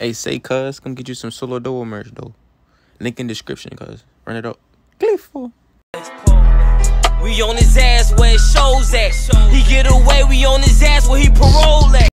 Hey, say cuz, come get you some SoLo DoWo merch though. Link in description, cuz. Run it up. Gleeful. We on his ass where shows at. He get away, we on his ass where he parole at.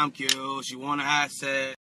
I'm cute. She wanna have sex.